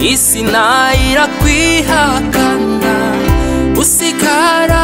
isi na yo irakwihakana usigara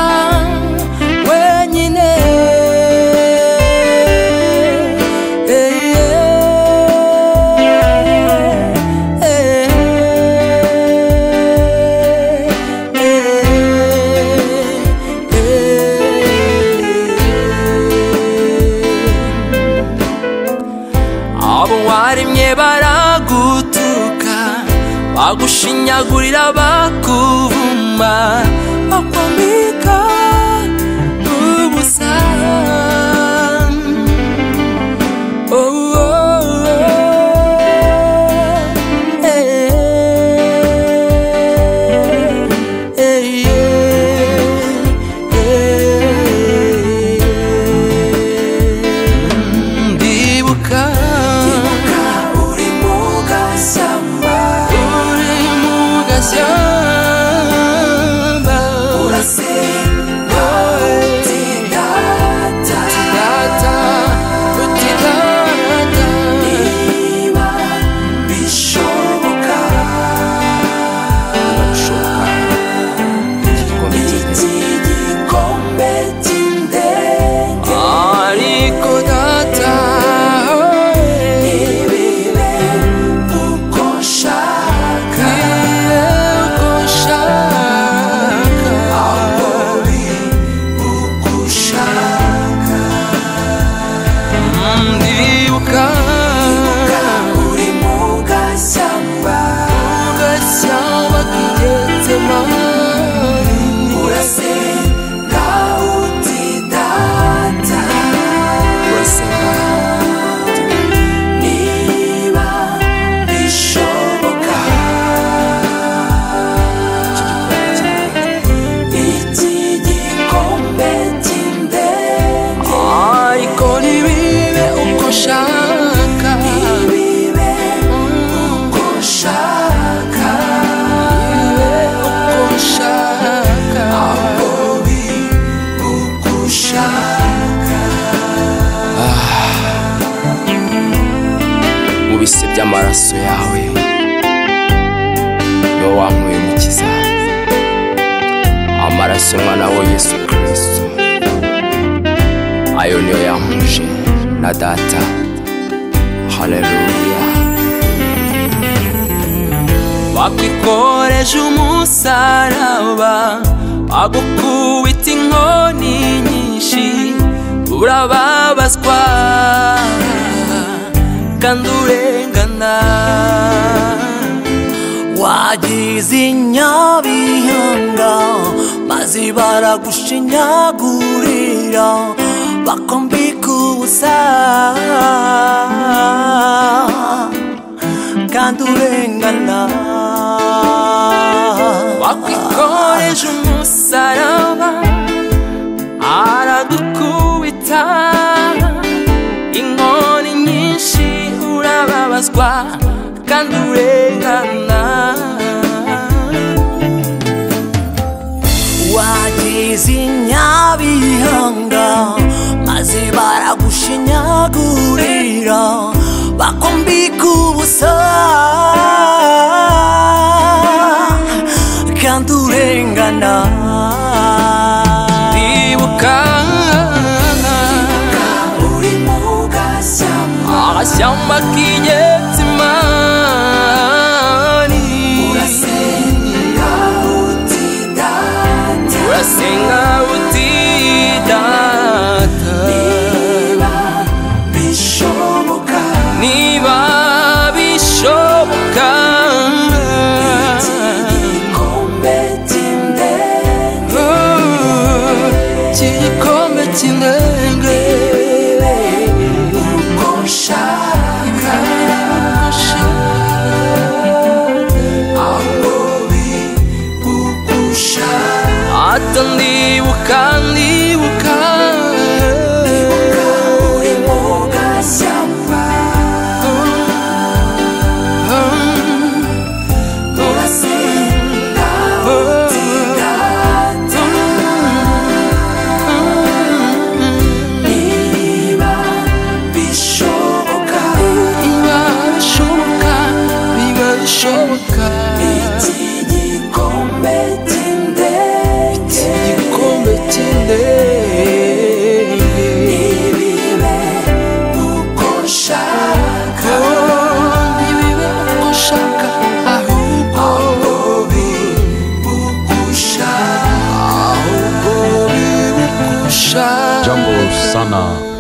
mukiza amaraso y'umwana wa yesu kirisito ayo niyo yankuje na data. Haleluya bakwikoreje umusaraba bagukubita inkoni nyinshi urababazwa. Kandi urengana wagize inyabihanga maze baragushinyagurira bakwambika ubusa kandi urengana bakwikoreje umusaraba aragukubita inkoni nyinshi urababazwa kandi urengana inyabihanga maze baragushinyagurira bakwambika ubusa kandi urengana ndibuka uri mu gashyamba. Agashyamba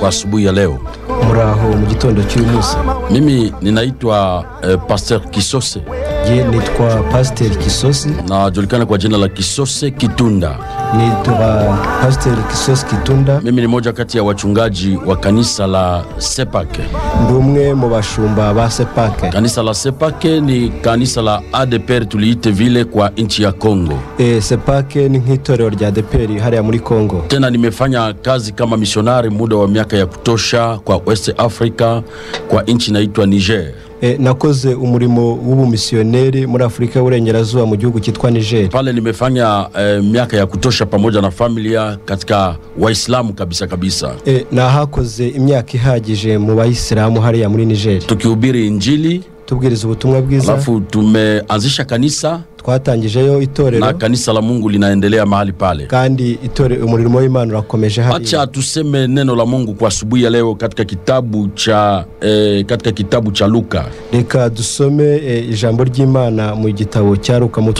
kwa asubuhi ya leo. muraho mu gitondo cy'uyu munsi Mimi ninaitwa eh, Pasteur Kisose, ye nitwa pasiteri kisosi najulikana kwa jina la Kisose Kitunda. nitwa pasiteri kisosi kitunda Mimi ni moja kati ya wachungaji wa kanisa la Sepake. ndi umwe mu bashumba ba sepake Kanisa la Sepake ni kanisa la ADPR tuliite vile kwa nchi ya Kongo. e, sepake ni nk'itorero rya ADPR hariya muri kongo Tena nimefanya kazi kama misionari muda wa miaka ya kutosha kwa West Africa, kwa nchi inaitwa Niger. E, nakoze umurimo w'ubumisiyoneri muri Afrika y'uburengerazuba mu gihugu kitwa niger Pale nimefanya eh, miaka ya kutosha pamoja na familia katika Waislamu kabisa kabisa, e, nahakoze imyaka ihagije mu Waislamu hariya muri niger tukihubiri Injili. Tubwiriza ubutumwa bwiza. Alafu tumeanzisha kanisa. Twatangijeyo itorero. Na kanisa la Mungu linaendelea mahali pale. kandi itore umurimo w'imana urakomeje hariya. Acha tuseme neno la Mungu kwa asubuhi ya leo katika kitabu cha eh, katika kitabu cha Luka. reka dusome eh, ijambo ry'imana mu gitabo cya luka mu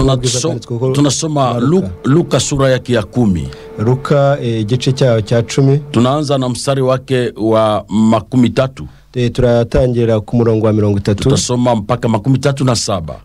tunasoma Luka, Luka sura yake ya kumi. luka eh, igice cyayo cya cumi. Tunaanza na mstari wake wa makumi tatu. Eh, turatangira ku murongo wa mirongo itatu. Tutasoma mpaka makumi tatu na saba.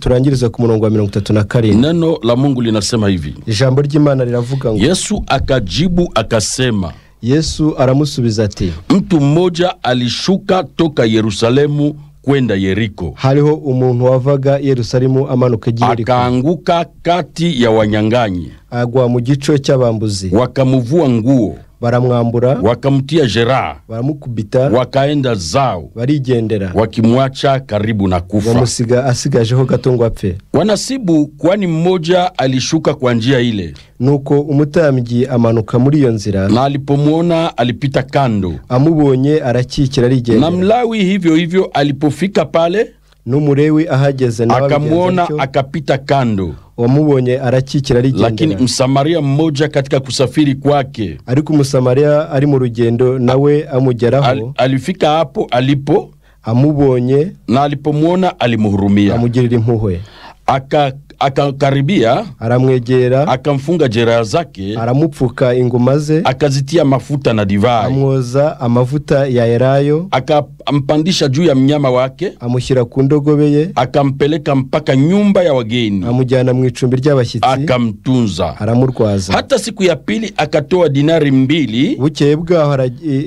turangiriza ku murongo wa mirongo itatu na karindwi Neno la Mungu linasema hivi: ijambo ry'imana riravuga ngo Yesu akajibu akasema, yesu aramusubiza ati mtu mmoja alishuka toka Yerusalemu kwenda Yeriko, hariho umuntu wavaga yerusalemu amanuka yeriko. Akaanguka kati ya wanyang'anyi, agwa mu gico cy'abambuzi. Wakamuvua nguo, baramwambura. Wakamtia jeraha, baramukubita. Wakaenda zao, barigendera. Wakimwacha karibu na kufa. wamusiga asigajeho gato ngo apfe. Wanasibu, kwani mmoja alishuka kwa njia ile, nuko umutambyi amanuka muri iyo nzira. Na alipomwona alipita kando, amubonye arakikira na arigendera Mlawi hivyo hivyo alipofika pale n'umurewi ahageze akamwona akapita kando, wamubonye arakikira lakini Msamaria mmoja katika kusafiri kwake. Ariko umusamariya ari mu rugendo nawe amugeraho. Al, alifika hapo alipo, amubonye. na alipomwona alimuhurumia amugirira impuhwe. Aka- akakaribia aramwegera. akamfunga jeraha zake, aramupfuka inguma ze. akazitia mafuta na divai, amwoza amavuta ya elayo akampandisha juu ya mnyama wake, amushyira ku ndogobe ye. Akampeleka mpaka nyumba ya wageni, amujyana mu icumbi ry'abashyitsi. Akamtunza. aramurwaza. Hata siku ya pili akatoa dinari mbili. Bukeye bwaho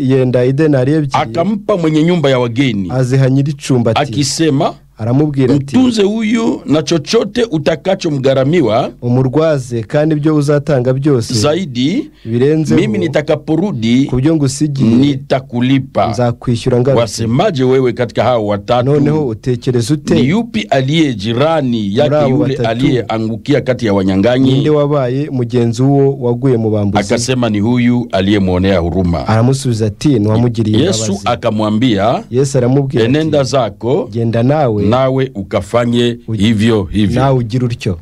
yenda idenari ebyiri. Akampa mwenye nyumba ya wageni, azihanyira icumba ati akisema aramubwira ati mtunze huyu na chochote utakachomgharamiwa umurwaze kandi byo uzatanga byose zaidi, birenze mimi nitakaporudi kubyo ngusigiye nitakulipa. nzakwishyura ngaruka Wasemaje wewe katika hao watatu? Noneho utekereza utekereza Ni ute yupi aliye jirani yake yule aliye aliyeangukia kati ya ninde wanyang'anyi? wabaye mugenzi uwo waguye mu bambuzi? Akasema ni huyu aliyemwonea huruma. aramusubiza ati ntiwamugiriye Yesu akamwambia, yesu aramubwira enenda zako genda nawe nawe ukafanye hivyo hivyo. nawe ugira utyo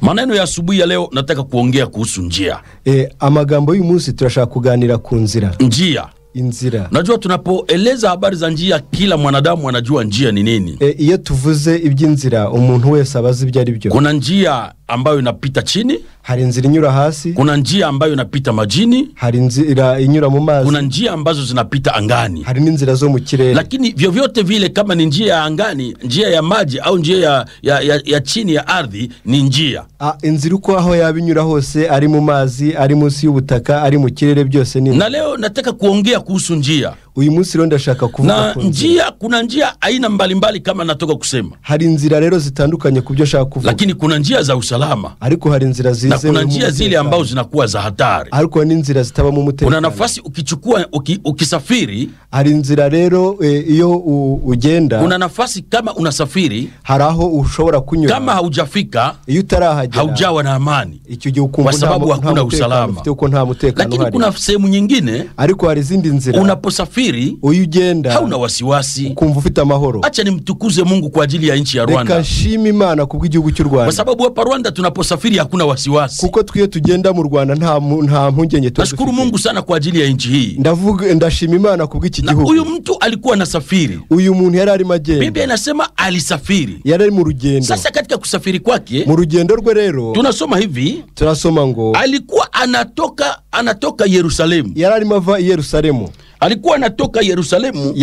Maneno ya asubuhi ya leo nataka kuongea kuhusu njia. e, amagambo y'uyu munsi turashaka kuganira ku nzira Njia, inzira unajua tunapoeleza habari za njia, kila mwanadamu anajua njia ni nini. e, iyo tuvuze iby'inzira umuntu wese aba azi ibyo ari byo Kuna njia ambayo inapita chini, hari nzira inyura hasi. Kuna njia ambayo inapita majini, hari inzira inyura mu mazi. Kuna njia ambazo zinapita angani. hari n'inzira zo mu kirere. Lakini vyovyote vile, kama ni njia ya angani, njia ya maji au njia ya, ya, ya, ya chini ya ardhi, ni njia. Ah, inzira uko aho yaba inyura hose ari mu mazi ari munsi y'ubutaka ari mu kirere byose ni Na leo nataka kuongea kuhusu njia uyu munsi rero ndashaka kuvuga na ku njia. Kuna njia aina mbalimbali kama natoka kusema, hari nzira rero zitandukanye kubyo shaka kuvuga. Lakini kuna njia za usalama. Ariko hari nzira zize na kuna njia zile ambazo zinakuwa za hatari. ariko ni nzira zitaba mu mutekano. Kuna nafasi ukichukua uki, ukisafiri, hari nzira rero e, iyo u, ugenda kuna nafasi kama unasafiri, haraho ushobora kunyura. kama haujafika iyo utarahagera haujawa na amani, icyo gihe ukumva kwa sababu hakuna usalama. ufite uko nta mutekano lakini kuna sehemu nyingine ariko hari zindi nzira. unaposafiri unasafiri uyugenda hauna wasiwasi. Ukumva ufite amahoro acha nimtukuze mungu kwa ajili ya nchi ya reka rwanda nshima imana kubw'igihugu cy'u rwanda. Kwa sababu hapa rwanda tunaposafiri hakuna wasiwasi. Kuko twiyo tugenda mu rwanda nta nta mpungenge tuba nashukuru mungu sana kwa ajili ya nchi hii. Ndavuga ndashima imana kubw'iki iki huyu uyu mtu alikuwa anasafiri uyu muntu yari arimo biblia bibi inasema alisafiri. Yari ari mu rugendo. Sasa katika kusafiri kwake mu rugendo rwe rero tunasoma hivi tunasoma ngo alikuwa anatoka anatoka yerusalemu. yari arimo ava i yerusalemu alikuwa anatoka yerusalemu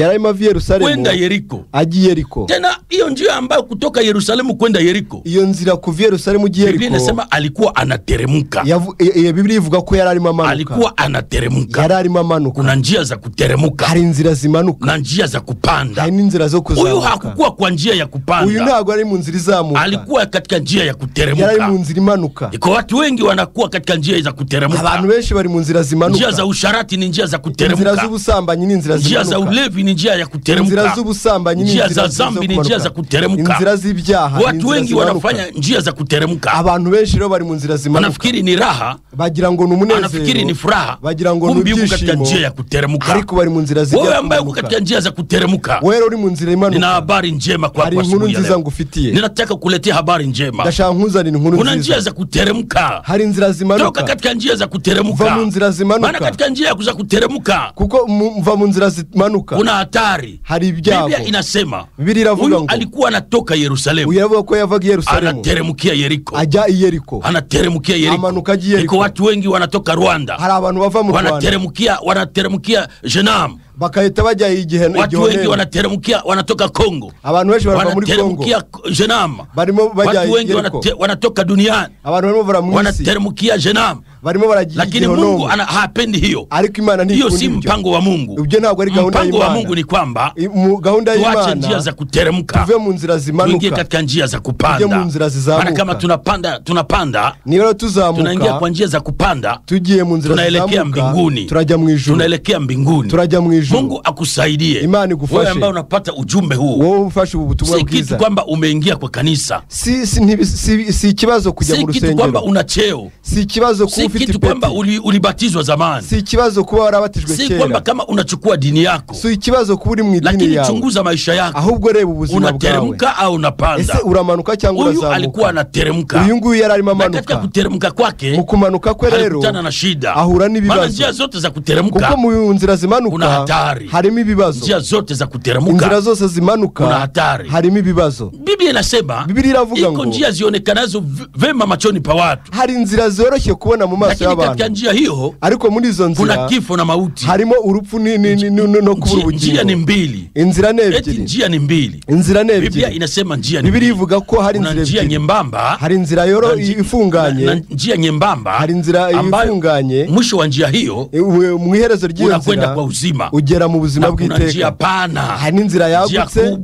kwenda yeriko. aji yeriko. Tena hiyo njia ambayo kutoka yerusalemu kwenda yeriko iyo nzira kuva yerusalemu ji Yeriko, biblia inasema alikuwa anateremka. E- e- biblia ivuga ko yari arimo amanuka alikuwa anateremka. Yari arimo amanuka kuna njia za kuteremka, hari inzira zimanuka. Na njia za kupanda. Hari n'inzira zo kuzamuka. huyu hakukuwa kwa njia ya kupanda, huyu ntabwo ari mu nzira izamuka. Alikuwa katika njia ya yarari mu nzira imanuka. Iko watu wengi wanakuwa katika njia za kuteremka, abantu benshi bari mu nzira zimanuka. njia za usharati ni njia za inzira kuteremuka z'ubusambanyi ni inzira njia za ulevi ni njia ya inzira kuteremuka z'ubusambanyi ni njia za zambi ni njia za kuteremka. Inzira z'ibyaha watu wengi wanafanya njia za kuteremka. Abantu benshi rero bari mu nzira zimanuka. Wanafikiri ni raha? Bagira ngo ni wanafikiri ni furaha? Bagira ngo ni ibyishimo katika njia ya kuteremka. Ariko bari mu nzira wewe zijya ambaye uko katika njia za kuteremka wowe uri mu nzira nina habari njema kwa kwa inkuru nziza ngufitie ninataka kuletea habari njema. Ndashaka nkuzanira inkuru kuna njia za kuteremka. Hari inzira toka katika njia za va mu nzira zimanuka. maana katika njia za kuteremka. Kuko mva mu nzira zimanuka. Kuna hatari. Hari ibyago. Biblia inasema bibi iravuga ngo alikuwa anatoka yerusalemu. Uyu aravuga ko yavaga yerusalemu. Anateremkia yeriko. Ajya i yeriko. Anateremkia yeriko. Amanuka agiye Yeriko. iko watu wengi wanatoka rwanda. Hari abantu bava mu rwanda. Wanateremkia wanateremkia jenam bakahita bajya igihe watu wengi wanateremukia wanateremkia wanatoka kongo. Abantu benshi barava muri kongo. Wanateremukia jenam barimo bajya watu wengi wanate, wanatoka duniani. Abantu barimo bara mu isi wanateremkia jenam barimo baragiye lakini mungu ana, hapendi hiyo. Ariko imana hiyo si mpango wa mungu. Ibyo ntabwo ari gahunda mpango wa mungu ni kwamba gahunda y'Imana, tuache njia za kuteremka. tuve mu nzira tuingie katika njia za kupanda, kupanda. mu nzira zizamuka. maana kama tunapanda tunapanda niba tuzamuka, tunaingia kwa njia za kupanda tugiye mu nzira tunaelekea mbinguni. turaja mu ijuru. Tunaelekea mbinguni. Turaja mu ijuru. Mungu akusaidie. Imana igufashe. wewe ambaye unapata ujumbe huu wewe ufashe ubutumwa bwiza, si kitu kwamba umeingia kwa kanisa. Si, si, si, si, si si, si si kitu kwamba ulibatizwa uli- zamani. Si ikibazo kuba warabatijwe kera, si kwamba kama unachukua dini yako. Si ikibazo kuba uri mu idini lakini chunguza maisha yako. Ahubwo reba ubuzima bwawe. Unateremka au unapanda. ese uramanuka cyangwa huyu alikuwa anateremka. Uyu nguyu yari arimo amanuka. katika kuteremka kwake mu kumanuka kwe rero alikutana na shida. ahura n'ibibazo. maana njia zote za kuteremka, kuko mu nzira Kuna zimanuka hatari. harimo ibibazo. Njia zote za inzira kuteremka zose Kuna zimanuka hatari. harimo ibibazo. Biblia inasema Biblia iravuga iko ngo- njia zionekanazo vema machoni pa watu. hari inzira zoroshye kubona mu maso lakini katika njia hiyo ariko muri izo nzira kuna kifo na mauti. harimo urupfu ni- ni- ni- no kubura ubugingo. njia ni mbili. Inzira ni eti ebyiri. njia ni mbili. Inzira ni biblia ebyiri. inasema njia ni bibiri ivuga ko hari inzira njia nyembamba hari inzira yoro na- ifunganye njia nyembamba Hari inzira ifunganye. mwisho wa njia hiyo e, mu iherezo ry'iyo unakwenda nzira kwa uzima. ugera mu buzima na njia pana. Hari inzira yagutse.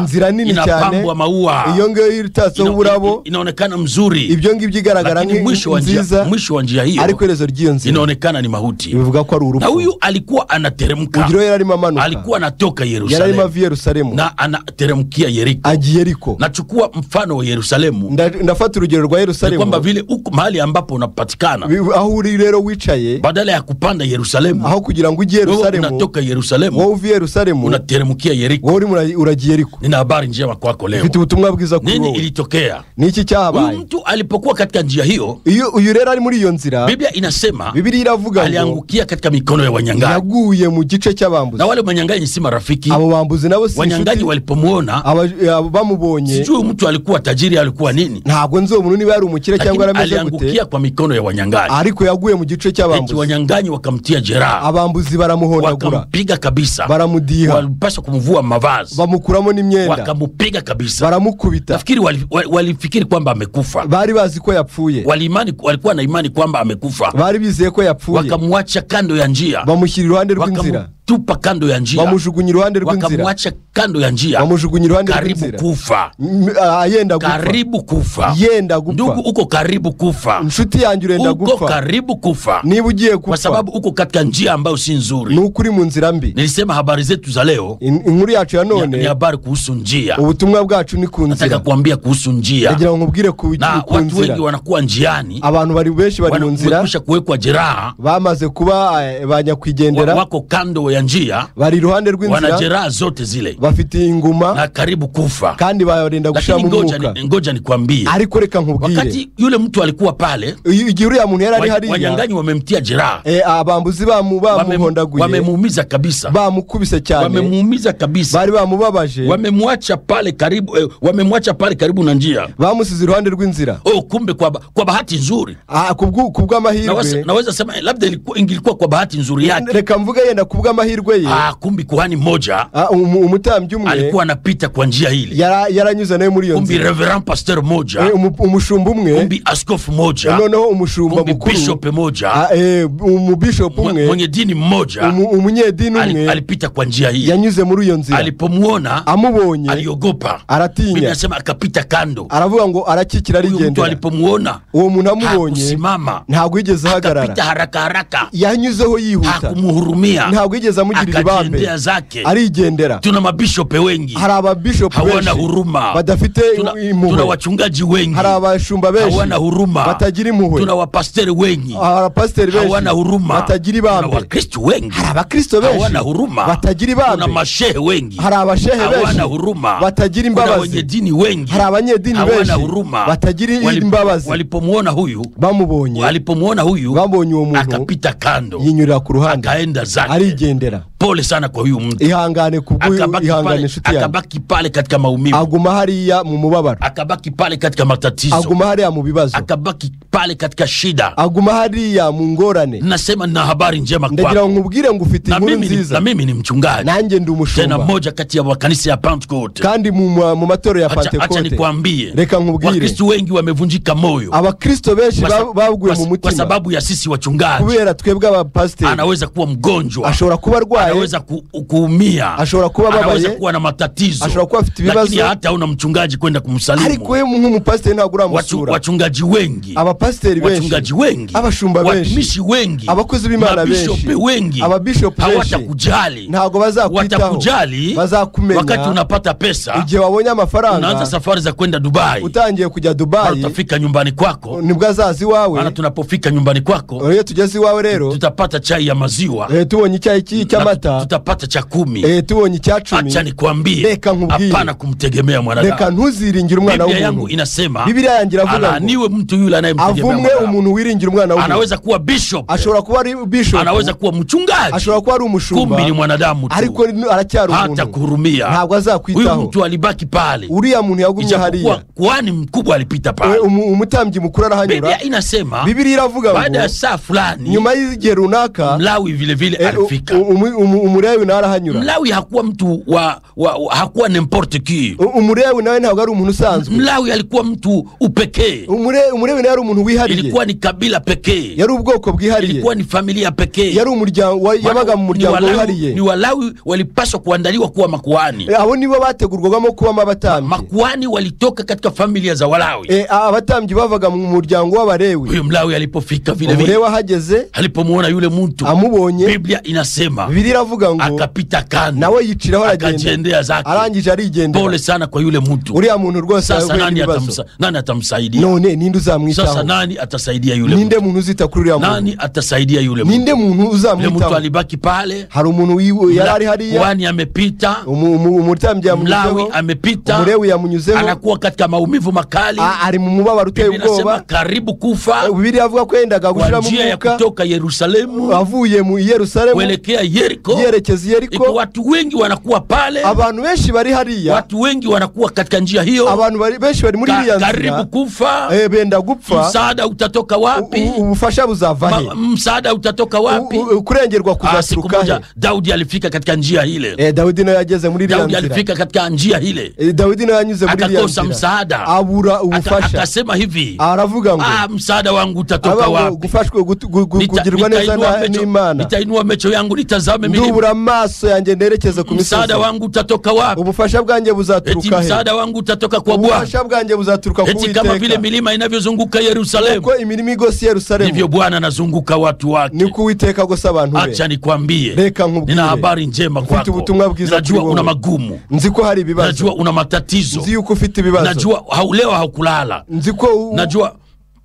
inzira nini cyane. inapambwa maua. Iyo ngiyo itatseho uburabo inaonekana mzuri. Ibyo ngibyo igaragara nk'inzira mwisho wa njia njia hiyo ariko iherezo ry'iyo nzira inaonekana ni mahuti bivuga ko ari na huyu alikuwa anateremka. Ugiro yari arimo amanuka alikuwa anatoka yari arimo yerusalemu yerusalemu. Na anateremkia yeriko. Agiye Yeriko. nachukua mfano wa yerusalemu. Nda- ndafata urugero rwa yerusalemu. Kwamba vile uko mahali ambapo unapatikana. Aho uri rero wicaye badala ya kupanda yerusalemu. Aho kugira ngo ujye yerusalemu. unatoka wowe yerusalemu. Uva i yerusalemu. Unateremkia yeriko. Wowe urimo ura- uragiye yeriko. Nina habari njema kwako leo. Ufite ubutumwa bwiza kuri nini ilitokea? Niki cyahabaye mtu alipokuwa katika njia hiyo uyu rero ari muri iyo nzira biblia inasema Biblia iravuga aliangukia katika mikono ya wanyang'anyi. yaguye mu gice cy'abambuzi. Na wale wanyang'anyi si marafiki. Abo bambuzi nabo si wanyang'anyi walipomuona walipomwona bamubonye. sijui mtu alikuwa tajiri alikuwa nini. Ntabwo nzi uwo muntu niba yari umukire cyangwa yarameze gute. aliangukia kwa mikono ya wanyang'anyi. Ariko yaguye mu gice cy'abambuzi. Wanyang'anyi wakamtia jeraha. Abambuzi baramuhondagura wakampiga kabisa. Baramudiha walipasha kumvua mavazi. Bamukuramo n'imyenda. Wakamupiga kabisa. Baramukubita. Nafikiri walifikiri wali, walifikiri kwamba amekufa. Bari bazi ko yapfuye. Walimani, walikuwa na imani kwamba amekufa. Bari bizeye ko yapfuye. Wakamwacha kando ya njia. Bamushyira iruhande rw'inzira wakamutupa kando ya njia. Bamujugunya iruhande rw'inzira wakamwacha kando ya njia. Bamujugunya iruhande karibu kufa. M- kufa, yenda gupfa karibu kufa. Yenda kufa. ndugu uko karibu kufa. Mshuti yanjye urenda uko karibu kufa. Niba ugiye kwa sababu uko katika njia ambayo si nzuri. Ni uri mu nzira mbi. Nilisema habari zetu za leo. In- inkuru yacu ya none. Ni habari kuhusu njia. Ubutumwa bwacu ni ku nataka kuambia kuhusu njia. Ngira ngo nkubwire ku na watu wengi wanakuwa njiani. Abantu bari benshi bari mu nzira. kuwekwa jeraha. Bamaze kuba eh, ba wa- nyakwigendera wako kando ya ya njia bari iruhande rw'inzira wana jeraha zote zile. bafite inguma na karibu kufa. kandi lakini gushiramo ngoja, ni, ngoja nikwambie. Ariko reka nkubwire. Wakati yule mtu alikuwa pale igihe uriya muntu yari ari hariya wanyang'anyi wamemtia jeraha. eh, abambuzi bamu- bamuhondaguye wamemuumiza kabisa. Bamukubise cyane. Wamemuumiza kabisa. Bari bamubabaje. Wamemwacha pale karibu eh, wamemwacha pale karibu na njia. Bamusize iruhande rw'inzira. Oh, kumbe kwa, ba- kwa bahati nzuri. Ah, kubwa kubw'amahirwe naweza, naweza sema eh, labda ingilikuwa kwa bahati nzuri yake. Reka mvuge yenda kubw'amahirwe ye. Ah, kumbi kuhani mmoja Ah, umu- umutambyi umwe alikuwa anapita kwa njia hili yara- yaranyuze nawe muri iyo kumbi reverend pastor Eh, moja um, umushumba umwe. Kumbi askofu moja noneho umushumba kumbi mukuru. bishop moja Ah, eh, umubishop mwe- umwe. mwenye dini mmoja um, umunyedini dini umwe. alipita kwa njia hii. Yanyuze muri iyo nzira. Alipomwona amubonye. aliogopa. Aratinya. Biblia inasema akapita kando. Aravuga ngo arakikira rigenda mtu alipomwona uwo muntu amubonye. hakusimama. Ntabwo yigeze akapita haraka haraka. Yanyuzeho yihuta. Hakumuhurumia ntabwo yigeze amugirira ibambe. Akajiendea zake. Arigendera. Tuna mabishope wengi. Hari ababishope hawana huruma. Badafite impuhwe. tuna wachungaji wengi. Hari abashumba benshi. Hawana huruma. Batagira impuhwe. Tuna wapasteri wengi. Hari abapasiteri benshi. Hawana huruma. Batagira tuna wakristo wengi. Hari abakristo benshi. Hawana huruma. Batagira tuna ibambe mashehe wengi. Hari abashehe hawana benshi. huruma. Batagira kuna imbabazi. wenyedini wengi. Hari abanyedini hawana huruma. Batagira imbabazi. walipomuona huyu bamubonye. walipomwona huyu bamubonye uwo muntu. akapita kando yinyurira ku ruhande. akaenda zake. Arigendera pole sana kwa huyu mtu. Ihangane akabaki ihangane shuti inshuti akabaki pale katika maumivu. Aguma hariya mu mubabaro akabaki pale katika matatizo. Aguma hariya mu bibazo akabaki pale katika shida. Aguma hariya mu ngorane nasema na habari njema ndagira kwako. Ngo nkubwire ngo ufite na inkuru mimi, ni, na nziza mimi ni mchungaji. Nanjye ndi tena moja kati ya makanisa ya Pentecote kandi mu mu- matoro ya Pentecote. acha nikwambie. Reka nkubwire Wakristo wengi wamevunjika moyo. Abakristo benshi Kwa sa- ba- baguye kwa- mu kwa sababu ya sisi wachungaji. Kubera twebwe pastor anaweza kuwa mgonjwa. Ashobora kuba arwaye anaweza ku, kuumia. Ashobora kuba anaweza ababaye kuwa na matatizo. ashobora kuba afite ibibazo. lakini hata una mchungaji kwenda kumsalimu. ariko wewe we nk'umupasiteri ntabwo Wachu, uramusura wachungaji wengi. Abapasiteri benshi. Wachungaji wengi. Abashumba benshi. Watumishi wengi. Abakozi b'imana benshi, benshi wengi. Ababishopu benshi. Hawatakujali ntabwo bazakwitaho. Watakujali bazakumenya. wakati unapata pesa. Igihe wabonye unaanza safari za kwenda dubai. Utangiye kujya Dubai, utafika nyumbani kwako. Nibwo azazi wawe. maana tunapofika nyumbani kwako iyo tugeze iwawe rero. tutapata chai ya maziwa. Eh, tubonye icyayi cy- na cy'amata tutapata cha kumi. Eh, tubonye icya cumi acha nikwambie. Reka nkubwire. hapana kumtegemea reka leka ntuziringire umwana w'umuntu yangu inasema Biblia yangira iravuga niwe alaaniwe mtu yule anayemtegemea avumwe umuntu wiringira umwana w'umuntu anaweza kuwa bishop. Ashobora kuba ari bishop. Anaweza kuwa mchungaji. Ashobora kuba ari umushumba kumbi ni mwanadamu tu. Ariko aracyari umuntu hata kuhurumia. Ntabwo huyu uyu mtu alibaki pale. Uriya muntu yagumye hariya. kwani mkubwa alipita Eh, pale umu- umutambyi mukuru arahanyura biblia inasema biblia iravuga baada ya saa fulani nyuma y'igihe runaka mlawi vile vile eh, alifika u- umu- umu- umurewi nawe arahanyura. Mlawi hakuwa mtu wa, wa, wa hakuwa nimporte ki U- umurewi nawe ntabwo ari umuntu usanzwe. Mlawi alikuwa mtu upekee. Umure- umurewi nawe ari umuntu wihariye. Ilikuwa ni kabila pekee. Yari ubwoko bwihariye. Ilikuwa ni familia pekee. Yari umuryango wa- yabaga mu Ni muryango Walawi- wihariye. ni walawi walipaswa kuandaliwa kuwa makuhani. Eh, abo nibo bategurwagamo kubamo abatambyi. Makuhani walitoka katika familia za walawi. E, abatambyi bavaga mu muryango w'abarewi. Huyo mlawi alipofika vile vile. Vile ahageze alipomwona yule mtu amubonye. Biblia inasema bibiri iravuga ngo akapita kando. nawe yiciraho aragenda. Zake. Arangije arigendera. Pole sana kwa yule mtu. Uriya muntu rwose sasa nani, atamsa, nani atamsaidia? None ninde uzamwitaho? sasa nani atasaidia yule ninde muntu uzita kuri uriya muntu? Nani atasaidia yule mtu? Ninde muntu yule mtu alibaki pale. Hari umuntu wiwe yari ari hariya? wani amepita? Umutambya umu- mlawi amepita. Umurewi yamunyuzeho? Anakuwa katika maumivu makali. Ari mu mubabaro uteye Biblia ubwoba? karibu kufa. Bibiri avuga ko yendaga mu ya kutoka yerusalemu avuye mu yerusalemu? kuelekea yeriko. Yerekeza yeriko. Watu wengi wanakuwa pale. Abantu benshi bari hariya. Watu wengi wanakuwa katika njia hiyo. Abantu bari- benshi bari muri iriya karibu kufa. Eh, benda gupfa. Msaada utatoka wapi? ubufasha buzava he msaada utatoka wapi? Kurengerwa Ah, kuzaturuka he daudi alifika katika njia ile. Eh, Daudi nayo yageze muri iriya daudi alifika katika njia ile. Eh, Daudi nayo yanyuze muri iriya akakosa msaada. Abura ubufasha. akasema hivi aravuga ngo ah, msaada wangu utatoka wapi? gufashwe Nita- kugirwa neza n'imana nitainua mecho yangu nitazame milima ndubura maso yanjye nderekeze ku misozi. Msaada wangu utatoka wapi? Ubufasha bwanjye buzaturuka he? msaada wangu utatoka kwa bwana. Ubufasha bwanjye buzaturuka ku iteka kama vile milima inavyozunguka yerusalemu. Uko imirimo igose yerusalemu. Ndivyo bwana anazunguka watu wake. Niko uwiteka gose abantu be. Acha nikwambie. Reka nkubwire. nina habari njema kwako. Ufite ubutumwa bwiza najua una magumu. Nzi ko hari ibibazo. Najua una matatizo. Nzi yuko ufite ibibazo. Najua haulewa haukulala. Nzi ko najua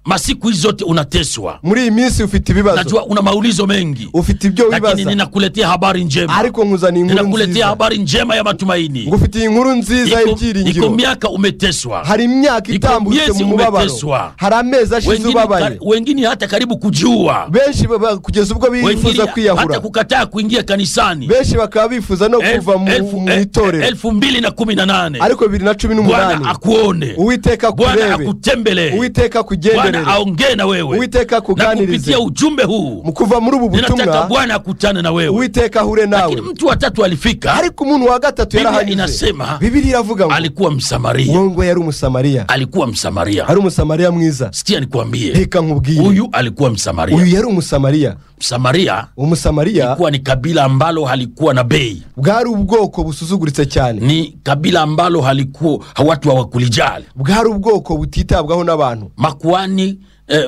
masiku hizi zote unateswa. Muri iyi minsi ufite ibibazo. Najua una maulizo mengi. Ufite ibyo wibaza, lakini ninakuletea habari njema. Ariko nkuzaniye inkuru ninakuletea habari njema ya matumaini. Ngufitiye inkuru nziza y'ibyiringiro iko miaka umeteswa. Hari imyaka itambutse mu mubabaro. hari amezi ashize ubabaye. wengine hata karibu kujiua benshi baba- kugeza ubwo bifuza kwiyahura, hata kukataa kuingia kanisani. Benshi bakaba bifuza no kuva mu el- itorero. elfu mbili na kumi na nane. Ariko bibiri na cumi bwana n'umunani akuone. Uwiteka bwana akurebe akutembelee. Uwiteka akugenderere bwana aongee na wewe. Uwiteka na kupitia ujumbe huu mkuva kuva muri ubu ninataka butumwa bwana akutane na wewe. Uwiteka nawe. Lakini mtu wa tatu alifika. Ariko umuntu wa gatatu yarahanyuze inasema Biblia iravuga ngo. alikuwa msamaria. Ngo yari umusamariya alikuwa msamaria. Ari umusamariya mwiza. Sikia nikwambie. Reka nkubwire huyu alikuwa msamaria. Uyu yari umusamaria msamaria umusamaria ilikuwa ni kabila ambalo halikuwa na bei. Bwari ubwoko busuzuguritse cyane. Ni kabila ambalo halikuwa watu hawakulijali. Bwari ubwoko butitabwaho n'abantu. Makuani eh, eh,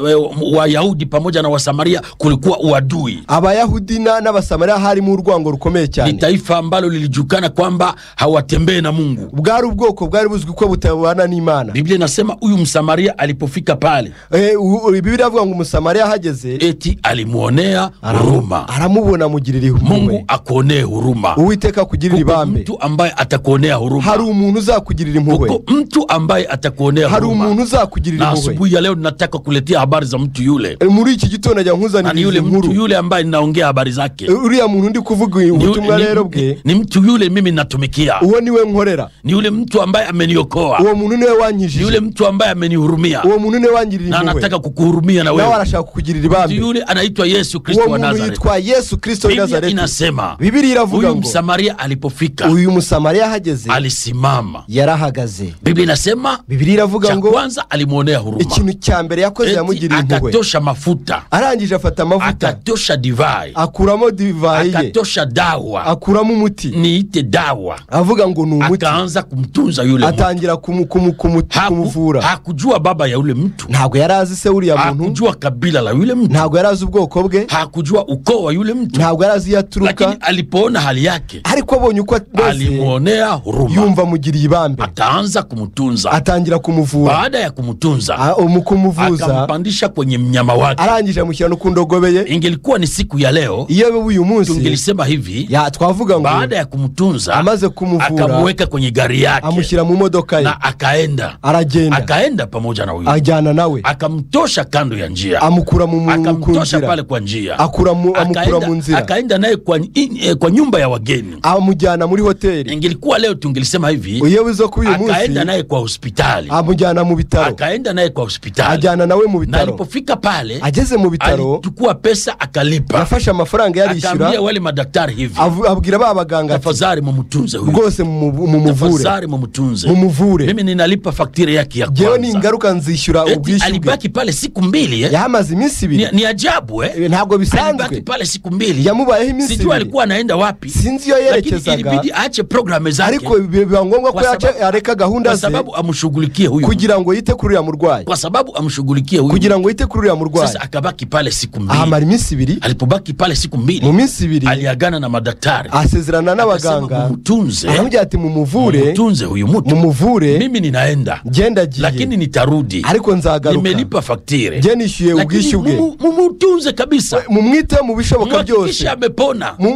wayahudi pamoja na wasamaria kulikuwa uadui. Abayahudi na- n'abasamariya harimo urwango rukomeye ni taifa ambalo lilijukana kwamba hawatembee na mungu. Bwari ubwoko bwari buzwi ko butabana n'imana. Biblia inasema uyu msamaria alipofika pale Eh, u- u- bibiri avuga ngo umusamariya ahageze eti alimwonea huruma. aramubona huruma mungu impuhwe huruma. Uwiteka akugirira ibambe. mtu ambaye atakuonea hari huruma umuntu uzakugirira impuhwe kuko mtu ambaye atakuonea hari umuntu uzakugirira impuhwe. na asubuhi ya leo nataka kuletea habari za mtu yule. E, muri iki gitondo ajya nkuzanira yule mtu yule ambaye ninaongea habari zake. Eh, uriya muntu ndi kuvuga ubutumwa rero bwe. ni mtu yule mimi natumikia uwo niwe nkorera. Ni yule mtu ambaye ameniokoa. Uwo muntu niwe ni yule mtu ambaye amenihurumia. Uwo muntu niwe wangirira na nataka anataka kukuhurumia na wewe. Na warashaka kukugirira ibambe. yule anaitwa yesu kristo uwo wa muntu nazareti yitwa yesu kristo wa Nazareth. inasema bibiri iravuga ngo ngo msamaria alipofika uyu Msamaria hageze alisimama. yarahagaze. Biblia inasema bibiri iravuga ngo kwanza alimuonea huruma. Ikintu cya mbere yakoze yamugiriye impuhwe akatosha mafuta. Arangije afata amavuta akatosha divai. Akuramo divayi ye akatosha dawa. Akuramo umuti. Niite dawa. Avuga ngo ni umuti. Akaanza kumtunza yule atangira kumuvura. hakujua baba ya yule mtu. Ntabwo yari azi se uriya muntu. Hakujua kabila la yule mtu. Ntabwo yari azi ubwoko bwe. Hakujua ukoo wa yule mtu. Ntabwo yari azi iyo lakini aturuka alipoona hali yake ariko abonye uko alimwonea huruma. yumva amugiriye ibambe. Akaanza kumtunza atangira kumuvura. Baada ya kumtunza umukumuvuza mu kumuvuza akampandisha kwenye mnyama wake. Arangije amushyira no ku ndogobe ye ingelikuwa ni siku ya leo iyo uyu munsi. tungelisema hivi ya twavuga ngo baada ya kumtunza amaze kumuvura akamweka kwenye gari yake amushyira mu modoka ye. na akaenda. Aragenda. Akaenda pamoja na huyo, ajana nawe. Akamtosha kando ya njia. Amukura mu akamtosha pale kwa njia. Akura mu- amukura mu nzira. akaenda naye kwa, eh, kwa nyumba ya wageni. Amujyana muri hoteli. Ingelikuwa leo tungelisema hivi uyo zo kuyu munsi, akaenda naye kwa hospitali. Amujyana mu bitaro. Akaenda naye kwa hospitali. Ajana nawe mu na bitaro alipofika pale ageze mu bitaro alichukua pesa akalipa. Yafashe amafaranga yarishyura akaambia wale madaktari hivi abwira ba baganga tafadhali mumutunze huyu. Rwose mumu- mumuvure. Tafadhali mumutunze. Mumuvure. Mimi ninalipa faktire yake ya kwanza ni ingaruka nzishyura ubwishyu alibaki pale siku mbili eh? yahamaze iminsi ibiri. Ni ajabu eh? ntabwo bisanzwe. Alibaki pale siku mbili. Yamubayeho iminsi sijui ibiri. alikuwa anaenda wapi. Sinzi iyo lakini yerekezaga. ilibidi aache programme zake. Ariko biba ngombwa ko Kwa areka gahunda gahunda kwa sababu amushughulikie huyu. Kugira ngo yite kuri uriya murwayi. Kwa sababu amshughulikie huyu kugira ngo yite kuri uriya murwayi. Sasa akabaki pale siku mbili. Ahamara iminsi ibiri. Alipobaki pale siku mu minsi ibiri aliagana na madaktari. asezerana n'abaganga. Mumutunze. Aramubwira ati mumuvure. Mumutunze huyu mtu mumuvure. Mimi ninaenda. Ngenda agiye lakini nitarudi. Ariko nzagaruka. Nimelipa faktire. Nge nishyuye ubwishyu bwe mumu- mumutunze kabisa. Mumwite mu bishoboka byose. kisha amepona. Mu-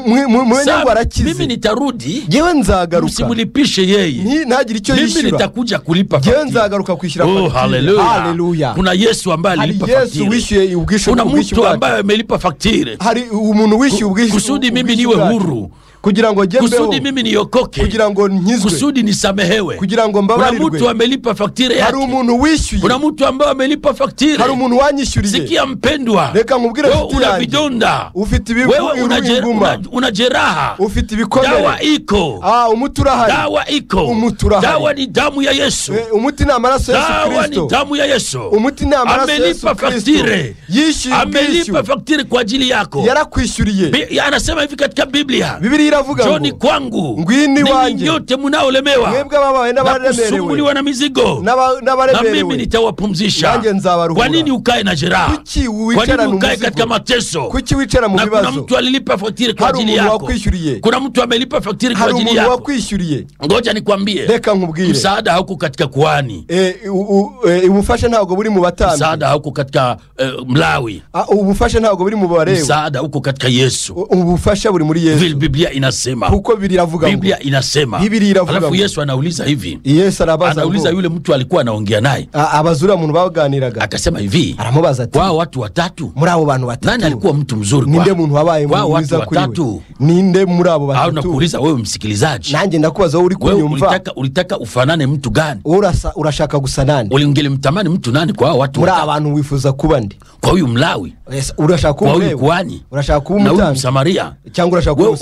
ngo arakize mimi nitarudi. Ngewe nzagaruka. Msimulipishe yeye. Ni ntagire icyo yishyura. mimi nitakuja kulipa ngewe jewe nzagaruka kwishyura Oh, haleluya. haleluya kuna yesu ambaye alilipa ubwishyu kuna mtu ambaye amelipa fakturi kusudi mimi niwe huru kugira ngo njye mbeho kusudi mimi niokoke. Kugira ngo nkizwe kusudi nisamehewe. Kugira ngo mbabarirwe kuna mtu amelipa faktire hari umuntu wishyuye kuna mtu ambaye amelipa faktire hari umuntu wanyishyuriye sikia mpendwa. Reka nkubwire wewe una vidonda. Ufite wewe una, ibivu una, una jeraha. Ufite ibikomere. Dawa iko. Ah umuti urahari. Dawa iko. Umuti urahari. dawa ni damu ya yesu. E, umuti ni amaraso ya yesu Kristo dawa ni damu ya yesu. Umuti ni amaraso ya yesu amelipa fakture faktire yishyuye amelipa faktire kwa ajili yako. Yarakwishyuriye anasema hivi katika biblia. Bibiri iravuga njoni ngo kwangu Ngwini wanjye. nyote munaolemewa. Mwebwe ababaye na n'abaremerewe kusumbuliwa na mizigo. Na mimi nitawapumzisha. Nanjye nzabaruhura. kwa nini ukae na jeraha? Kuki kwa wicarana nini ukae katika mateso? Kuki wicara mu na kuna mtu alilipa faktiri kwa ajili yako? wakwishyuriye. kuna mtu amelipa faktiri kwa ajili yako? wakwishyuriye ngoja nikwambie. Reka nkubwire. Msaada hauko katika kuhani. Eh, eh, ubufasha ntabwo buri mu batambyi. Msaada hauko katika eh, mlawi. Ah, ubufasha ntabwo buri mu barewe. Msaada uko katika yesu. Ubufasha buri muri vile yesu biblia inasema huko Biblia inavuga biblia inasema. Biblia inavuga alafu yesu anauliza hivi. Yesu arabaza anauliza yule mtu alikuwa anaongea naye. Abazura muntu baganiraga akasema hivi aramubaza ati wao watu watatu? Muri abo bantu nani alikuwa mtu mzuri kwa? Ninde muntu wabaye muuliza watu kuri watatu? Ninde muri abo au batatu nakuuliza wewe msikilizaji nanje ndakubaza uri wewe kunyumva ulitaka, ulitaka ufanane mtu gani? Urasa- urashaka gusa nani? Ulingeli mtamani mtu nani kwa hao watu muri abantu bantu wifuza kuba ndi? Kwa huyu mlawi? Ese urashaka kwa huyu kuhani urashaka kuba na huyu msamaria? Cyangwa urashaka kuba u-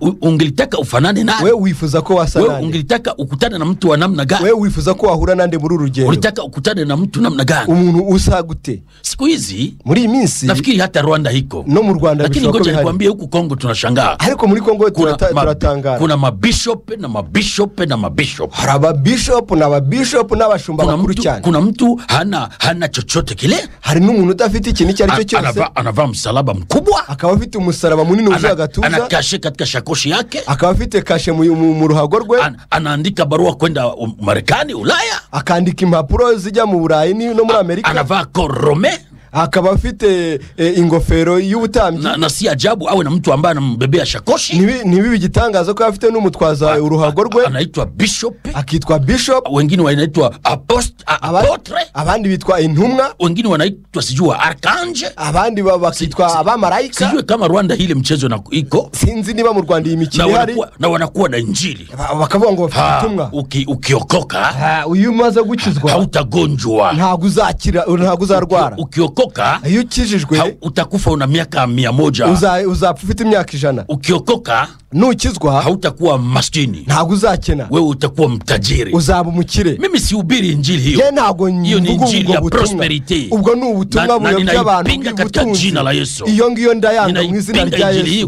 ungelitaka ufanane naye wewe wifuza ko wasa wewe ungilitaka ungelitaka ukutane na mtu wa namna gani? Wewe wifuza ko wahura nande muri uru ulitaka ukutane na mtu namna gani? Umuntu usa gute siku hizi muri iminsi. minsi nafikiri hata rwanda hiko. No mu rwanda lakini ngoja nikwambie huku kongo tunashangaa. Ariko muri kongo tunatangara. turatangara kuna mabishop na mabishop na mabishope. Hari na mabishop n'abashumba bashumba bakuru cyane. kuna mtu hana hana chochote kile? Hari n'umuntu udafite ikintu icyo ari cyo cyose. anavaa anavaa msalaba mkubwa? Akaba afite umusaraba munini uje gatuza. agatuza. anakashe katika shakoshi yake. Akaba afite kashe mu, ruhago rwe. An, anaandika barua kwenda marekani ulaya. Akaandika impapuro zijya mu burayi no muri amerika. Anavaa korome akaba afite eh, ingofero y'ubutambyi. Na, na si ajabu awe na mtu ambaye anambebea shakoshi. Ntibi- ntibibe igitangaza ko afite n'umutwaza uruhago rwe. anaitwa bishop. Akitwa bishop. Wengine wanaitwa apost, a- aba- apotre. abandi bitwa intumwa. Wengine wanaitwa sijui wa arkanje abandi ba- bakitwa abamarayika sijui kama rwanda hile mchezo na iko. Sinzi niba mu rwanda iyi mikino ihari. na wanakuwa na injili. Ba- bakavuga ngo bafite ubutumwa uki, ukiokoka. Uyu umaze gukizwa hautagonjwa. Ntabwo uzakira ntabwo uzarwara. Ukiokoka. Iyo ukijijwe utakufa una miaka mia moja. Uza- uzapfa ufite imyaka ijana. Ukiokoka nukizwa hautakuwa maskini. ntabwo uzakena wewe utakuwa mtajiri. Uzaba umukire mimi sihubiri injili hiyo. Ye ntabwo hiyo ni injili ya prosperity. Ubwo ni ubutumwa buyobya abantu bw'ubutunzi jina la Yesu. iyo ngiyo ndayanga mu izina rya yesu. iyo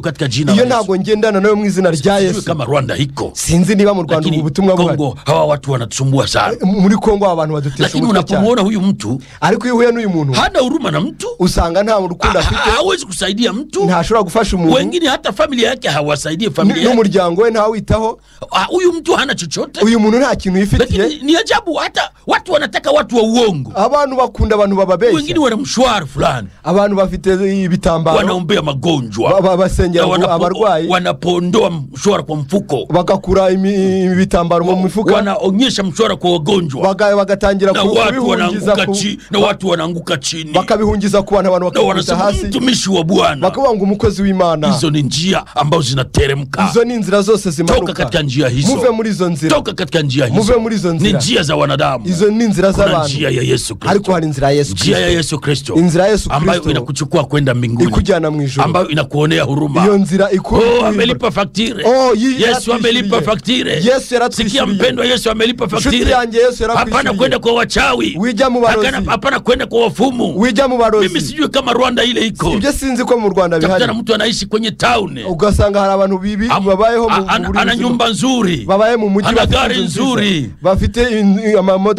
ntago ntabwo ngendana nayo mu izina rya yesu. kama rwanda hiko sinzi niba mu rwanda ubu lakini butumwa buhari kongo hawa watu wanatusumbua sana. Muri kongo aba bantu badutesha lakini umutwe cyane. unapomwona huyu mtu ariko iyo uhuye n'uyu muntu hana huruma na mtu? Usanga nta rukundo afite hawezi kusaidia mtu. Ntashobora gufasha umuntu. Wengine hata familia yake hawasaidie familia yake. n'umuryango we ntawitaho Ah, huyu mtu hana chochote. Uyu muntu nta kintu yifitiye. Ni ajabu hata watu wanataka watu wa uongo. Abantu bakunda abantu wengine bababeshya wana mshwari fulani. Abantu bafite ibitambaro. Wanaombea magonjwa. Ba- basengera abarwayi. wanapondoa mshwara kwa mfuko. Bagakura imi- ibitambaro mu mifuka wanaonyesha mshwara kwa wagonjwa. Ku- kubihungiza na watu wanaanguka chini bakabihungiza ku bantu abantu na hasi. Mtumishi wa bwana. Bakavuga ngo umukozi w'imana. Hizo ni njia ambazo zinateremka. Izo ni nzira zose toka katika njia hizo. Muve muri izo nzira toka katika njia hizo, Muve hizo muri izo ni njia za wanadamu. Izo ni nzira za abantu. njia ya yesu Kristo, ariko hari inzira ya yesu Kristo, njia ya yesu kristo. Inzira ya yesu Kristo ambayo inakuchukua kwenda mbinguni. ikujana mu ijuru ambayo inakuonea huruma. Iyo nzira iko Oh, amelipa faktire. Oh, yesu amelipa faktire. Yesu yaratwishyuriye. sikia mpendwa yesu amelipa fakture faktire. yanjye yesu hapana kwenda kwa wachawi. Wija mu barozi. Hapana kwenda kwa wafumu wijya mu mimi barozi sijui kama rwanda ile iko. Sivyo sinzi ko mu rwanda bihari. Takutana mtu anaishi kwenye town. Ugasanga hari abantu bibi babayeho mu buri ana- nyumba nzuri. Babaye mu mujyi ana gari nzuri. bafite in-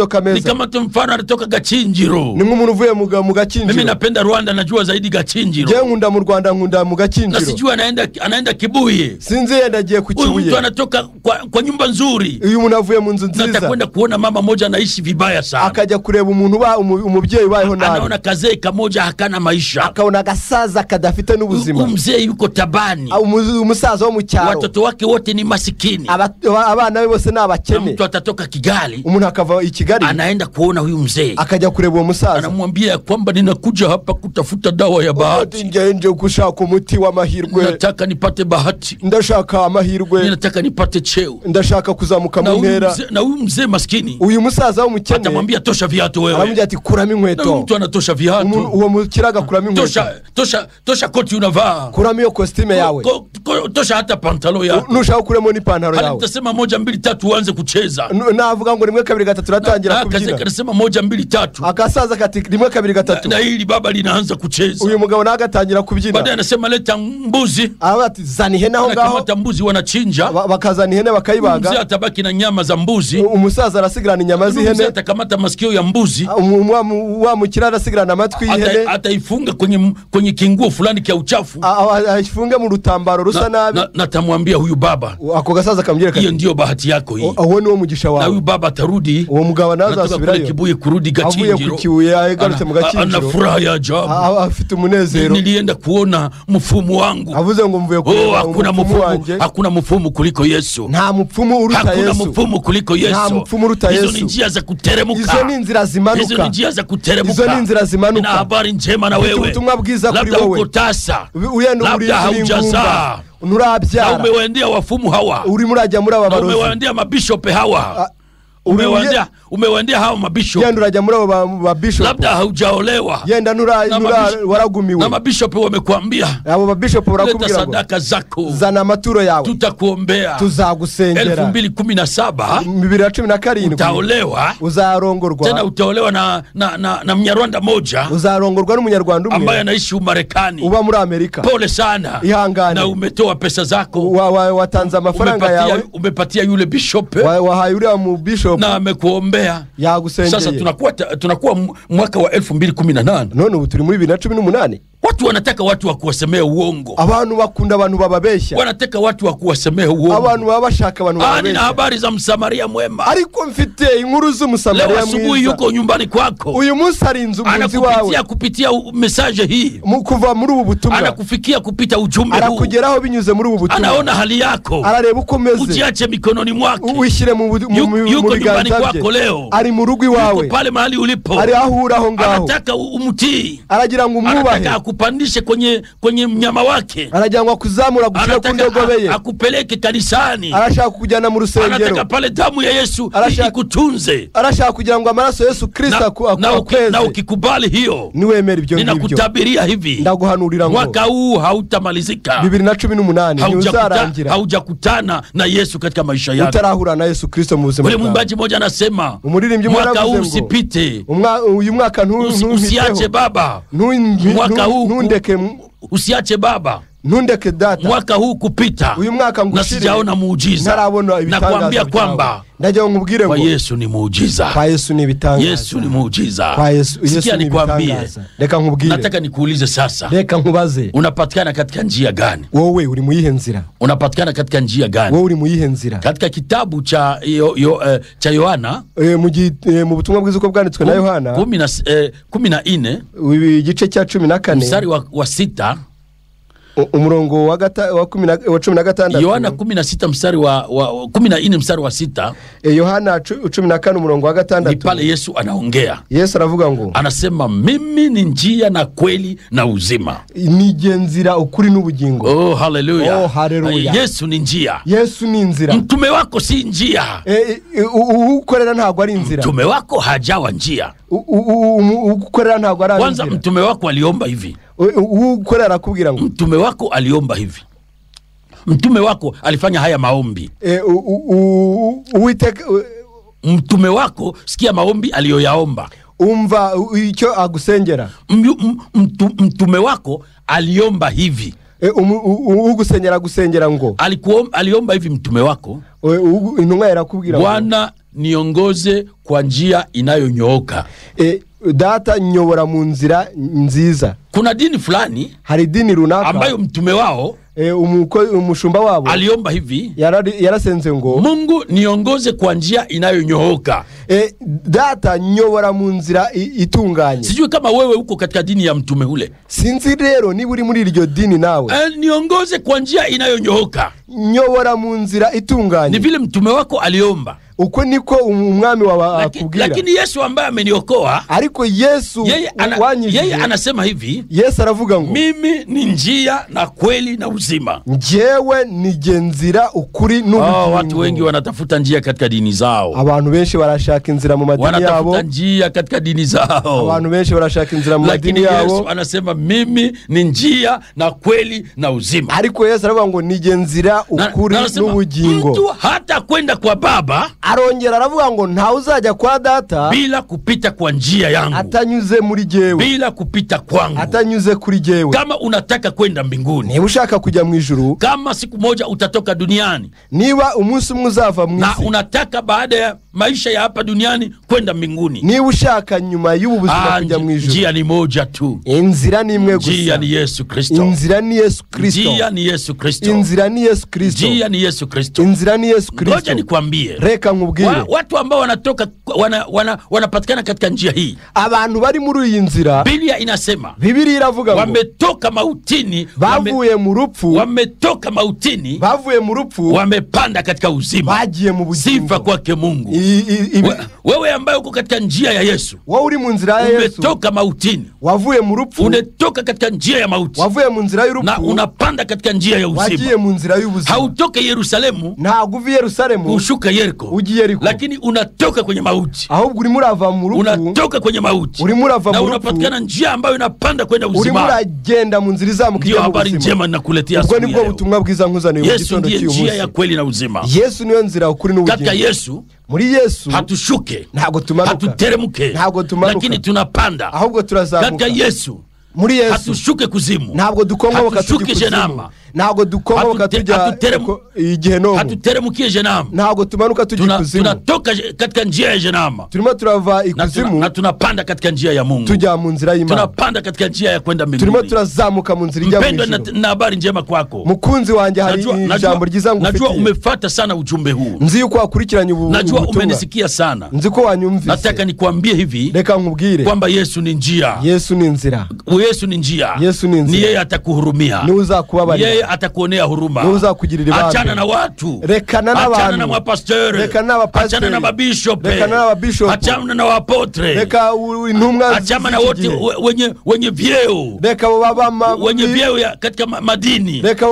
kameza ni kama mfano anatoka gachinjiro. Ni nk'umuntu uvuye mu gachinjiro. Mimi napenda rwanda najua zaidi gachinjiro. Je nkunda mu rwanda nkunda mu na gakinjiro sijui anaenda, anaenda kibuye. Sinzi yenda agiye ku mtu anatoka kwa, kwa nyumba nzuri. Uyu muntu avuye mu nzu na nziza. Natakwenda kuona mama moja anaishi vibaya sana. Akaja kureba umuntu ba umubyeyi ubayeho nabi. Anaona kazee kamoja hakana maisha. Akaona agasaza kadafite n'ubuzima. Umzee mzee yuko tabani. Umu- umusaza wo mu cyaro. Watoto wake wote ni masikini. Aba- aba- abana be bose ni abakene. Mtu atatoka kigali umuntu akava i kigali. anaenda kuona huyu mzee. Akaja kureba uwo musaza. Anamwambia kwamba ninakuja hapa kutafuta dawa ya ati bahati. nge kushaka umuti wa mahirwe. Nataka nipate bahati. Ndashaka amahirwe. Ninataka nipate cheo. Ndashaka kuzamuka mu ntera. mzee- na huyu mzee masikini uyu musaza w'umukene atamwambia tosha viatu wewe. Anamwambia ati kuramo inkweto. Mtu anatosha viatu umuntu- uwo mukiraga agakuramo inkweto. Tosha, tosha, tosha koti unavaa. Kuramo iyo costume yawe. Ko- ko- tosha hata pantalo yako Nusha ukuremo ni pantalo yawe. nitasema moja mbili tatu uanze kucheza. Navuga ngo rimwe kabiri gatatu ratangira Na- kubyina. akazeka nasema moja mbili tatu. Akasaza kati rimwe kabiri gatatu. Na hili baba linaanza kucheza. Uyu mugabo nawe agatangira baadaye kubyina anasema leta mbuzi. Aho ati zani hene aho ngaho. Anakamata mbuzi wanachinja. Wakazani hene wakaibaga. mzee atabaki na nyama za mbuzi. Umusaza arasigarana inyama mzee z'ihene. atakamata masikio ya mbuzi. Wa mukira arasigarana amatwi ata- y'ihene ataifunga kwenye, kwenye kinguo fulani kya uchafu. A- a- mu rutambaro rusa nabi, natamwambia na, na huyu baba. Ako gasaza kati hiyo ndio bahati yako hii. Uwo ni wo mugisha na huyu baba atarudi. Uwo mugabo nawe azasubirayo kibuye kurudi avuye gachinjiro. ku kibuye agarutse mu gachinjiro. ana furaha ya ajabu. Afite umunezero nilienda kuona mfumu wangu. Avuze ngo mvuye oh, hakuna mfumu hakuna mfumu kuliko yesu. Nta mfumu uruta hakuna yesu. mfumu kuliko Nta na mupfumu uruta hizo ni njia za kuteremuka. Ni hizo ni njia za kuteremuka. Hizo ni inzira zimanuka. Nina habari njema na wewe. bwiza kuri labda uko tasa labda haujazaa. Na nturabyara umewaendea wafumu hawa. Urimo urajya muri aba na barozi. umewaendea mabishope hawa. Ah, uri- umewandia hao mabisho. Yenda urajya muri abo ba- ba labda haujaolewa. Yenda nura nura waragumiwe. na mabishope wamekwambia. Abo leta barakubwira sadaka zako. Zana amaturo yawe tutakuombea. Tuzagusengera mbili kumi na saba bibiri na cumi na karindwi utaolewa. Tena utaolewa na, na, na, na mnyarwanda moja uzarongorwa n'umunyarwanda ambaye umwe anaishi umarekani. Uba muri amerika. Pole sana. Ihangane. na umetoa pesa zako. Wa- wa- wa amafaranga yawe. umepatia yule bishop. Wa- wa uriya wa bishop na amekuombea. Sasa tunakuwa, tunakuwa mwaka wa elfu mbili kumi na nane. None ubu turi muri bibiri na cumi n'umunani watu wanataka watu wa kuwasemea uongo. Abantu bakunda abantu bababesha. Wanataka watu wa kuwasemea uongo. Abantu baba bashaka abantu babesha nina bababeshya habari za msamaria mwema. Ariko mfite inkuru leo z'umusamariya asubuhi mwiza yuko nyumbani kwako. Uyu munsi ari inzu munsi wawe. Anakupitia kupitia message hii. Mukuva muri ubu butumwa. Anakufikia kupita ujumbe huu. Arakugeraho binyuze muri ubu butumwa. Anaona hali yako. Arareba uko umeze. Ujiache mikononi mwake. Uishire mu yuko nyumbani kwako leo. ari mu rugo iwawe pale mahali ulipo. Ari ahura ho aho ngaho. Anataka umtii. Aragira ngo umwubahe anataka akupandishe kwenye kwenye mnyama wake. Aragira ngo akuzamura agushyire ku ndogobe ye. akupeleke kanisani. Arashaka kukujyana mu rusengero. Anataka pale damu ya yesu ikutunze. Arashaka kugira ngo amaraso yesu Kristo na, aku- aku- na, ukikubali hiyo. Niwemera ibyo ngibyo. Ninakutabiria hivi. Ndaguhanurira ngo. Mwaka huu hautamalizika. Bibiri na cumi n'umunani. Haujakuta- ntiuzarangira haujakutana na yesu katika maisha yako. Utarahura na yesu Kristo mu buzima bwawe mwimbaji mmoja anasema mwaka huu usipite. uyu mwaka ntu- usiache baba. Mwaka huu usiache baba ntundeke data. Mwaka huu kupita uyu mwaka na ngushire. nasijaona muujiza. Ntarabona ibitangaza nakwambia kwamba ndagira ngo nkubwire ngo yesu ni muujiza. kwa yesu ni ibitangaza. Yesu ni muujiza. Kwa yesu sikia yesu ni nikwambie. reka nkubwire nataka nikuulize sasa. Reka nkubaze. Unapatikana katika njia gani? Wowe uri muyihe nzira? Unapatikana katika njia gani? Wowe uri muyihe nzira? Katika kitabu cha yo, yo, uh, cha yohana. Eh, mu e, mu butumwa bwiza uko bwanditswe na yohana. kumi na s- eh, kumi na nne igice cya cumi na kane. Mstari wa, wa sita. u- umurongo wa gata- wa kumi na- wa cumi na gatandatu yohana kumi na sita mstari wa, wa kumi na nne mstari wa sita. Eh, yohana cu- cumi na kane umurongo wa gatandatu. Ni pale yesu anaongea. Yesu anavuga ngo anasema mimi ni njia na kweli na uzima. Ni nzira ukuri n'ubugingo oh, haleluya Oh, haleluya. yesu ni njia. Yesu ni nzira. mtume wako si njia. Eh, eh, u- ukorera ntabwo ari nzira. mtume wako hajawa njia. Ukorera ntabwo ari kwanza mtume wako aliomba hivi U- anakubwira ngo? Mtume wako aliomba hivi. Mtume wako alifanya haya maombi. E, u- u- u- mtume wako sikia maombi aliyoyaomba. umva icyo agusengera mtu, mtume wako aliomba hivi. E, umu- u- u- ugusengera agusengera ngo? Alikuom, aliomba hivi mtume wako. Ugu- intumwa yarakubwira bwana niongoze kwa njia inayonyooka. E, data nyobora mu nzira nziza kuna dini fulani hari dini runaka. ambayo mtume wao e, umuko- umushumba wabo. aliomba hivi yarasenze ngo. Mungu niongoze kwa njia inayonyooka. E, data nyobora mu nzira itunganye. Sijui kama wewe uko katika dini ya mtume ule. Sinzi rero niba uri muri iryo dini nawe. E, niongoze kwa njia inayonyooka. Nyobora mu nzira itunganye. ni vile mtume wako aliomba uko niko umwami wakubwira. Laki- akubwira. lakini yesu ambaye ameniokoa ariko yesu yeye, ana, yeye anasema hivi yesu aravuga ngo mimi ni njia na kweli na uzima. Njewe nige nzira ukuri oh, watu wengi wanatafuta njia katika dini zao. Abantu benshi barashaka inzira mu madini yabo. wanatafuta njia katika dini zao. Abantu benshi barashaka inzira mu madini yabo. yesu anasema mimi ni njia na kweli na uzima. Ariko yesu aravuga ngo nige nzira ukuri n'ubugingo. Mtu hata kwenda kwa baba arongera aravuga ngo ntawe uzajya kwa data bila kupita kwa njia yangu. atanyuze muri jewe. Bila kupita kwangu. Atanyuze kuri jewe. Kama unataka kwenda mbinguni. Niba ushaka kujya mu ijuru kama siku moja utatoka duniani. niba umunsi umwe uzava mu na unataka baada ya maisha ya hapa duniani kwenda mbinguni. niba ushaka nyuma y'ubu buzima Ah, kujya mu ijuru. njia ni moja tu. Inzira ni imwe gusa. Njia ni yesu kristo. Inzira ni yesu Kristo. Njia ni yesu kristo. Inzira ni yesu Kristo. Njia ni yesu kristo. Inzira ni yesu Kristo. ngoja nikwambie. Reka nkubwire wa, watu ambao wanatoka wana, wana, katika njia hii. Abantu bari muri iyi nzira biblia inasema bibiri iravuga wametoka mautini bavuye mu rupfu wametoka mautini bavuye mu rupfu wamepanda katika uzima. bagiye mu sifa bugingo kwake mungu. I- i- ibi- wewe ambaye uko katika njia ya yesu wewe uri mu nzira ya yesu umetoka mautini wavuye mu rupfu unatoka katika njia ya mauti wavuye mu nzira na unapanda katika njia ya wagiye uzima mu nzira y'ubuzima. Hautoke yerusalemu ntabwo uva yerusalemu ushuka yeriko ujya i lakini unatoka kwenye mauti. Ahubwo urimo urava mu rupfu unatoka kwenye mauti. Urimo urava mu mu rupfu. unapatikana njia ambayo inapanda kwenda urimo uzima uragenda mu nzira izamuka ndiyo ijya mu habari njema ninakuletea ubwo ni nibwo butumwa bwiza nkuzaniye mu yesu gitondo ndiye cy'uyu njia ya kweli na uzima. Yesu niyo nzira ukuri katika n'ubugingo yesu muri yesu hatushuke ntabwo tumanuka. hatuteremuke Ntabwo tumanuka. lakini tunapanda. Ahubwo turazamuka. Katika yesu muri yesu hatushuke kuzimu ntabwo dukongoboka tujya jenama ntabwo dukomoka tujya igihe ko- igihenomu hatuteremukie nama ntabwo tumanuka tujya ikuzimu. tunatoka katika njia ya jenama. Turimo turava ikuzimu. na tunapanda katika njia ya mungu. Tujya mu nzira y'imana. Tunapanda katika njia ya kwenda turimo turazamuka mu nzira ijya mu mpendwa na, ijuru. habari njema kwako. Mukunzi wanjye hari najua, ijambo ryiza najua ngufitiye. umefata sana ujumbe huu. Nzi yuko wakurikiranye ubu najua umenisikia sana. Nzi ko wanyumvise. Nataka nikwambie hivi reka nkubwire. kwamba yesu ni njia. Yesu ni nzira. Yesu ni njia. Yesu ni nzira. Ni yeye atakuhurumia. Ni uzakubabarira atakuonea huruma. Achana na watu. Rekana n'abantu. na mapasiteri Rekana n'abapasiteri. achana na mabishope. Rekana n'ababishopu. achana na wapotre. Reka intumwa achana na wote wenye, wenye vyeo. Reka baba wenye vyeo katika madini. Reka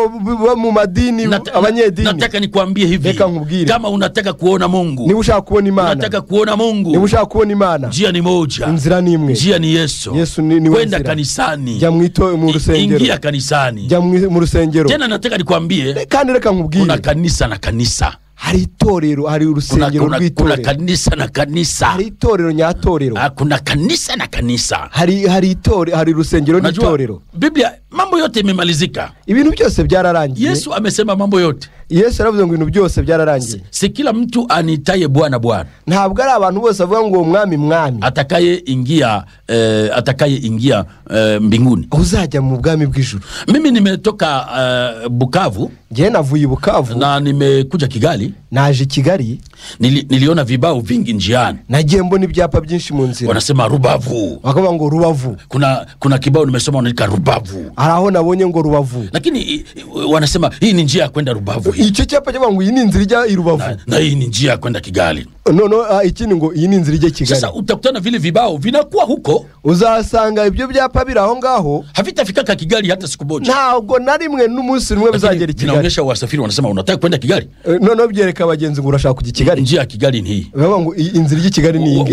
mu madini abanyedini nataka nikwambie hivi. Reka nkubwire. kama unataka kuona mungu niba ushaka kubona imana unataka kuona mungu niba ushaka kubona imana njia ni moja. Inzira ni imwe. Njia ni yesu. Yesu ni- ni kwenda kanisani. Jya mu mu rusengero ingia kanisani. Jya mu mu rusengero tena nataka nikwambie kandi reka kuna nkubwire kanisa na kanisa. Hari itorero hari kuna, urusengero rw'itorero. kuna kanisa na kanisa. Hari itorero nyatorero. Ah, kuna kanisa na kanisa. Hari hari itorero hari urusengero n'itorero. Biblia mambo yote imemalizika. Ibintu byose byararangiye. Yesu amesema mambo yote yesu yaravuze ngo ibintu byose byararangiye. Si kila mtu anitaye bwana bwana. Ntabwo ari abantu bose avuga ngo mwami mwami. Atakaye ingia eh, atakaye ingia eh, mbinguni. Uzajya mu bwami bw'ijuru. Mimi nimetoka eh, bukavu ngewe navuye bukavu na nimekuja kigali. Naje kigali. Nili, niliona vibao vingi njiani. Nagiye mbona ibyapa byinshi mu nzira? Wanasema rubavu. Wakavuga ngo rubavu. Kuna kuna kibao nimesoma wanaandika rubavu. Hari aho nabonye ngo rubavu. Lakini wanasema hii ni njia ya kwenda rubavu. Hii. icyo cyapa kivuga ngo iyi ni inzira ijya i rubavu. Na, na hii ni njia ya kwenda kigali noneho uh, ikindi ngo iyi ni inzira ijya kigali. Sasa utakutana vile vibao vinakuwa huko. Uzasanga ibyo byapa biri aho ngaho. Havitafikaka kigali hata siku moja. Ntabwo na rimwe n'umunsi rumwe bizagera i kigali. vinaonyesha wasafiri wanasema unataka kwenda kigali? Eh, noneho byereka abagenzi ngo urashaka kujya i kigali. Njia ya kigali ni hii. Ngo inzira ijya i kigali ni iyi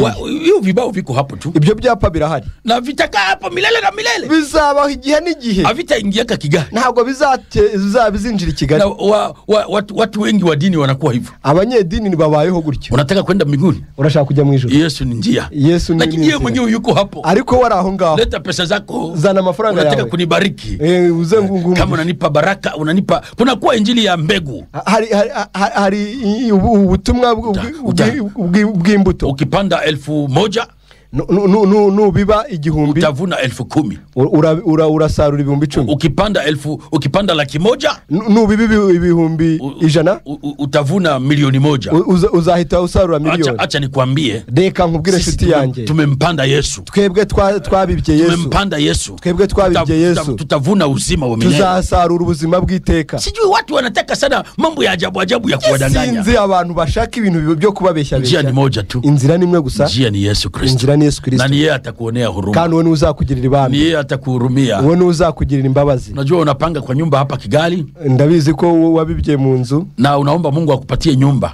hiyo vibao viko hapo tu. Ibyo byapa birahari. Na vitakaa hapo milele na milele. Bizabaho igihe n'igihe. Havitaingiaka kigali. Ntabwo bizaba bizinjira i kigali. Watu wengi wa dini wanakuwa hivyo. Abanyedini babayeho gutyo. Unataka kwenda mbinguni urashaka kujya mu ijoro yesu ni njia yesu ni lakini yeye mwenyewe yuko hapo ariko wari aho ngaho leta pesa zako zana amafaranga unataka yawe kunibariki Eh, uze ngo- kama unanipa baraka unanipa kunakuwa injili ya mbegu hari hari- ubutumwa bw'imbuto ukipanda elfu moja nubiba igihumbi. Utavuna elfu kumi. Ura- ura- urasarura ibihumbi icumi. Ukipanda elfu ukipanda laki moja? Nu- nubiba ibihumbi ijana? utavuna milioni moja. Uzahita usarura acha, miliyoni. acha nikwambie. Reka nkubwire shuti yanjye tumempanda yesu. Twebwe twabibye yesu. tumempanda yesu. Twebwe twabibye yesu. tutavuna uzima wa milele. Tuzasarura ubuzima bw'iteka. Sijui watu wanataka sana mambo ya ajabu ajabu ya kuwadanganya. sinzi abantu bashaka ibintu byo kubabeshya njia ni moja tu. Inzira ni imwe gusa. Njia ni yesu kristo ni yesu na Nani ni yeye atakuonea huruma. Kandi wewe niwe uzakugirira ni yeye atakuhurumia. Wewe ni uzakugirira imbabazi. Unajua unapanga kwa nyumba hapa kigali? Ndabizi ko wabibye mu nzu. Na unaomba mungu akupatie nyumba.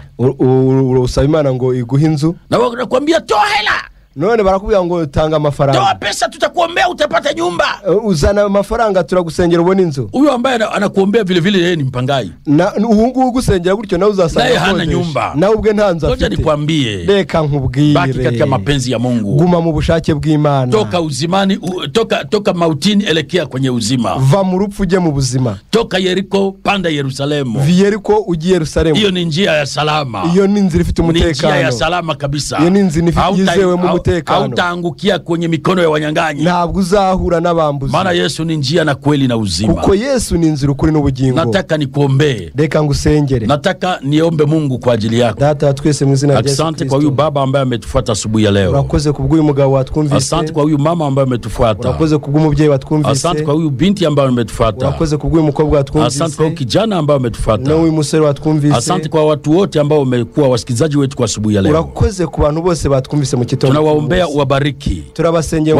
Usaba imana ngo iguhe inzu. Na nakwambia toa hela none barakubwira ngo tanga toa amafaranga pesa tutakuombea utapata nyumba. Uh, uzana amafaranga turagusengera ubone inzu. Huyo ambaye anakuombea vile vile yeye ni mpangaji Na- ubu ngubu gusengera gutyo nawe uzasanga Naye hana nyumba. nawe ubwe ntanza afite. nikwambie. Reka baki katika nkubwire mapenzi ya mungu. Guma mu bushake bw'imana. Toka uzimani u, toka, toka mautini elekea kwenye uzima. Va mu rupfu uje mu buzima. Toka yeriko panda yerusalemu. Vi Yeriko uji yerusalemu. Hiyo ni njia ya salama. Iyo ni inzira ifite umutekano ni njia ya salama kabisa. Iyo ni inzira ifite yizewe hau- umutekano. hautaangukia kwenye mikono ya wanyang'anyi. Ntabwo uzahura n'abambuzi. Maana yesu ni njia na kweli na uzima. Kuko yesu ni nzira ukuri n'ubugingo. Nataka nikuombee reka ngusengere. Nataka niombe mungu kwa ajili yako. Data twese mu izina asante kwa huyu baba ambaye ametufuata asubuhi ya leo. Urakoze kubw'uyu mugabo watwumvise. Asante kwa huyu mama ambaye ametufuata. Urakoze kubw'umubyeyi watwumvise. Asante kwa huyu binti ambaye ametufuata. Urakoze kubw'uyu mukobwa watwumvise. Asante kwa huyu kijana ambaye ametufuata. N'uyu musore watwumvise. Asante kwa watu wote ambao wamekuwa wasikilizaji wetu kwa asubuhi ya leo. Urakoze ku bantu bose batwumvise mu gitondo tunawaombea uwabariki.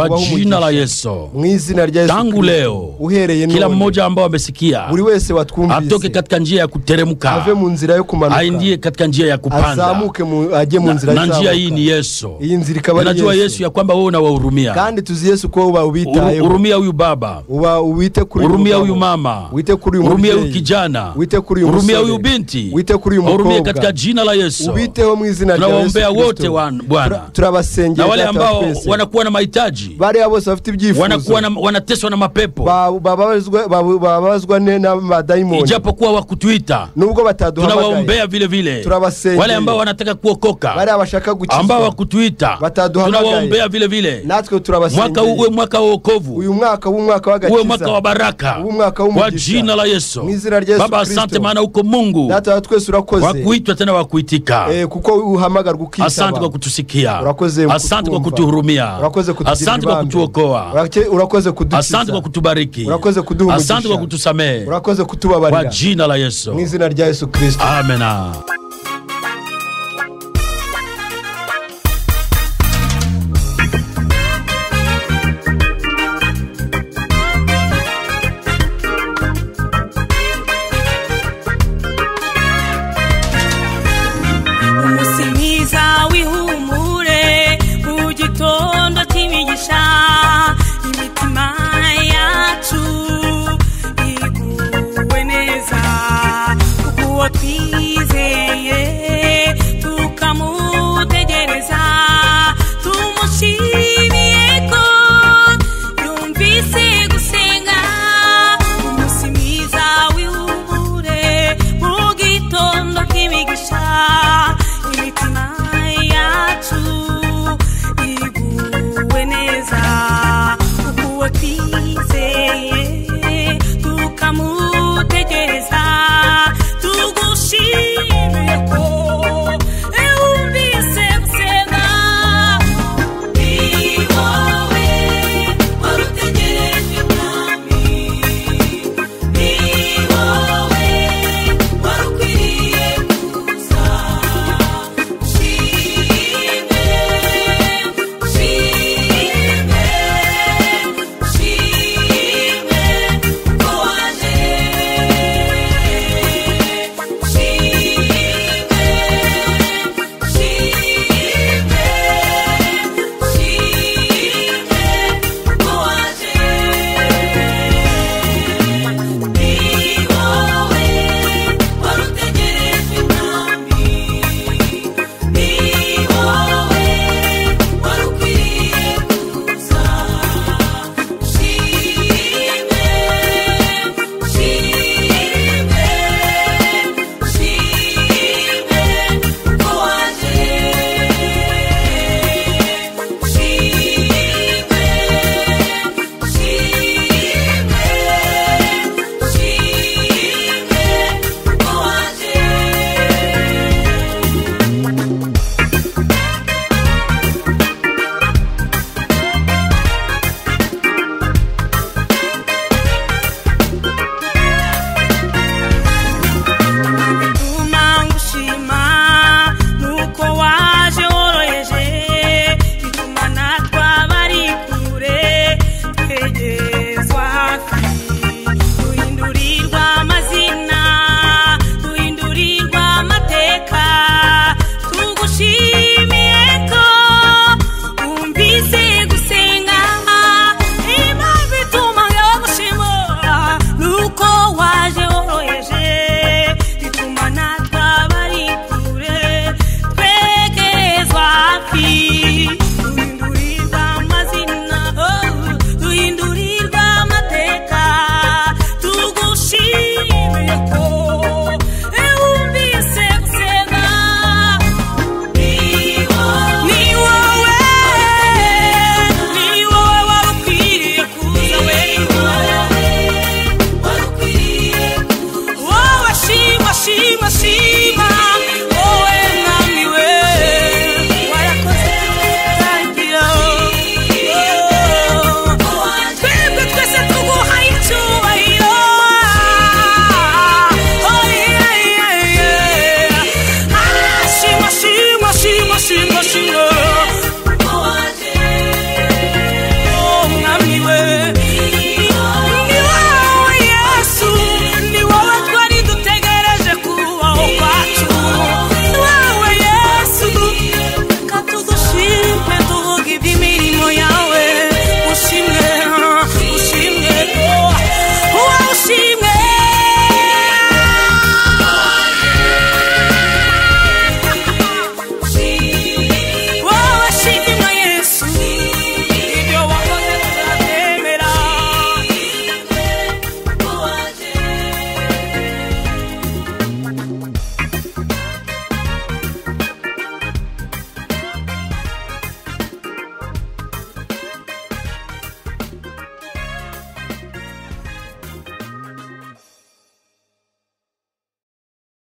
Kwa jina la yesu. Tangu leo kila mmoja ambao amesikia atoke katika njia ya kuteremka. Aindie katika njia ya kupanda. Na, na njia hii ni yesu. Najua yesu. Ya kwamba wewe unawahurumia. Kandi tuzi yesu ko uba hurumia huyu baba. Uba kuri hurumia huyu mama. Wite kuri uyu hurumia huyu kijana. Wite kuri uyu hurumia huyu binti. Wite kuri uyu hurumia katika jina la yesu. Ubiteho mu izina rya yesu tunawaombea wote bwana. Turabasengera na wale ambao wanakuwa na mahitaji. Wanakuwa na, wanateswa na mapepo. Ba- bababazwa n'amadayimoni ijapokuwa wakutuita nubwo bataduhamagaye tunawaombea vile vile. Wale ambao wanataka kuokoka bariya bashaka ambao gukizwa wakutuita Bataduhamagaye. tunawaombea vile vile. Natwe mwaka turabasengera uwe mwaka wa wokovu. Uyu mwaka w'umwaka uwe mwaka wa baraka. Uwe mwaka kwa jina la yesu. Mu izina rya Yesu baba asante maana uko mungu. Data wa twese urakoze wakuitwa tena wakuitika Eh, kuko uhamagarwa asante kwa kutusikia. Urakoze asante kwa kutuhurumia. Asante kwa kutuokoa. Asante kwa kutubariki. Asante kwa kutusamehe. Kwa jina la yesu. Amena